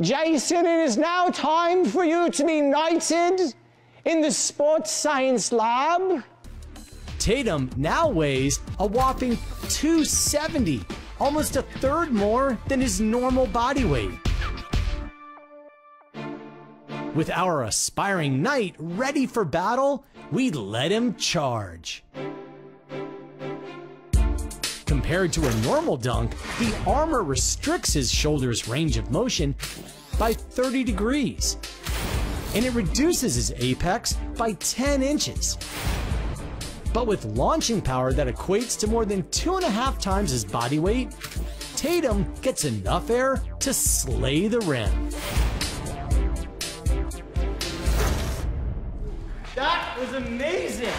Jayson, it is now time for you to be knighted in the sports science lab. Tatum now weighs a whopping 270, almost a third more than his normal body weight. With our aspiring knight ready for battle, we let him charge. Compared to a normal dunk, the armor restricts his shoulder's range of motion by 30 degrees, and it reduces his apex by 10 inches. But with launching power that equates to more than two and a half times his body weight, Tatum gets enough air to slay the rim. That was amazing!